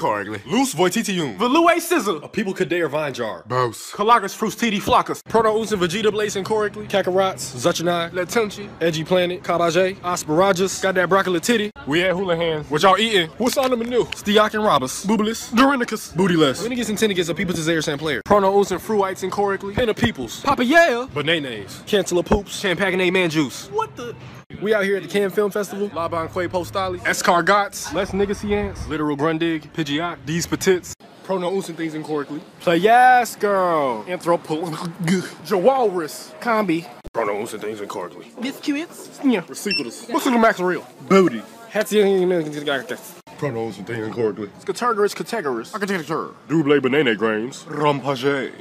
Correctly. Loose Voititium. Velue Scissor. A people Kader vine jar. Boss. Calagas Frustiti Flockus. Proto Ooze and Vegeta Blazing correctly. Kakarot's, Zuchanai, Latunchi. Edgy Planet, Kabage, Asparagus, got that broccoli titty, We at hula hands. What y'all eating? What's on the menu? Steak and Robus, Boobilis, Dorinicus. Bootyless. When it gets intended gets a people to Zaire San player. Prono Ooze and Fruites incorrectly. Pen of Peoples, Papa Yeah. Bananas, Cantaloupe Poops. Champagne Man Juice. What the? We out here at the Cannes Film Festival. Laban Quay Postali. Escargots. Les Nigasians. Literal Grundig. Pidgeot. These Petits. Prono Ooze and things incorrectly. Play Yes Girl. Anthropo. Jawalrus. Combi. Prono Ooze and things incorrectly. Biscuits. Yeah. Recipitous. What's in the max real? Booty. Hatsy. Prono Ooze and things incorrectly. Categories, categories. Architecture. Double banana grains. Rampage.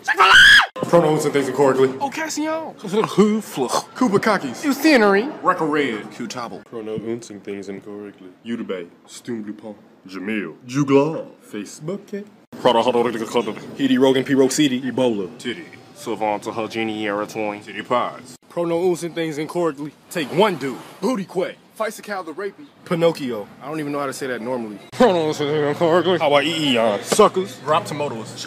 Prono Ooze oh, and things incorrectly. Occasion. Hoofluch. Koopa Kakis. Scenery. Record Red. Q-Table. Prono and things incorrectly. Udabay. Stoom Lupin. Jamil. Juglaw. Facebook. Hedy Rogan, P. Roxidi, Ebola. Titty. Savanta Hugini Era Twine. Titty Pies. Prono Ooze and things incorrectly. Take one dude. Booty Quay. Fisacal the Rapey. Pinocchio. I don't even know how to say that normally. Prono Ooze and things incorrectly. Hawaii Eon. Suckers. Drop tomatoes.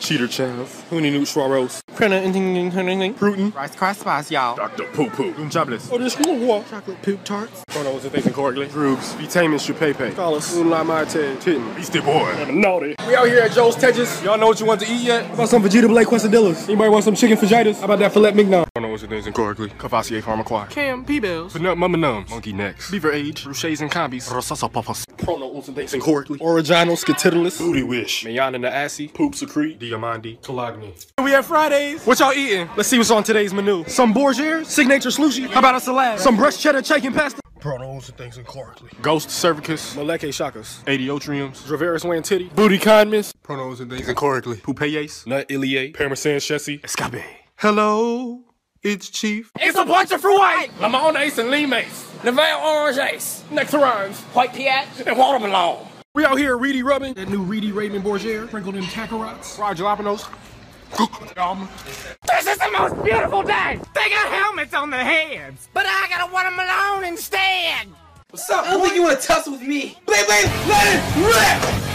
Cheater Chav. Hoonie Newt Schwaros. Pruten. Rice Krispies, y'all. Dr. Poo Poo. Jobless. Oh, this is Chocolate poop tarts. Prono Ooze and things incorrectly. Droogs. Vitamin Chupepe. Collis. Moonlight Mate. Titten. Beastie Boy. Naughty. We out here at Joe's Tejas. Y'all know what you want to eat yet? How about some Vegeta Blake Quesadillas? Anybody want some chicken fajitas? How about that filet mignon? Prono Ooze and things incorrectly. Cavassier Pharmaquat. Cam, P-Bells. Banut Mama Nums. Monkey Necks. Beaver Age. Ruchets and Combis. Rosasa Papas. Prono Ooze and things incorrectly. Original Skitidalus. Booty Wish. Mayan and the Assy. Poop Secrete. Diamandi. Calagni. We have Fridays. What y'all eating? Let's see what's on today's menu. Some Bourgiers, signature slushie. How about a salad? Some breast cheddar chicken pasta. Prono Ooze and things incorrectly. Ghost Cervicus. Maleke Shakas. Adiotriums. Draveris Wayne Titty. Booty Kindness. Prono Ooze and things incorrectly. Poupeyes. Nut Ilie. Parmesan Chessie. Escape. Hello, it's Chief. It's a bunch of fruit. Lemon Ace and Limace. Neville Orange Ace. Nectarines. White Piat. And Watermelon. We out here Reedy rubbing. That new Reedy Raymond Bourgier. Sprinkled in Kakarot's. Roger Jalapenos. um, this is the most beautiful day. They got helmets on their heads, but I got a watermelon instead. What's up? I don't think you want to tussle with me. Blade, blade, let it rip!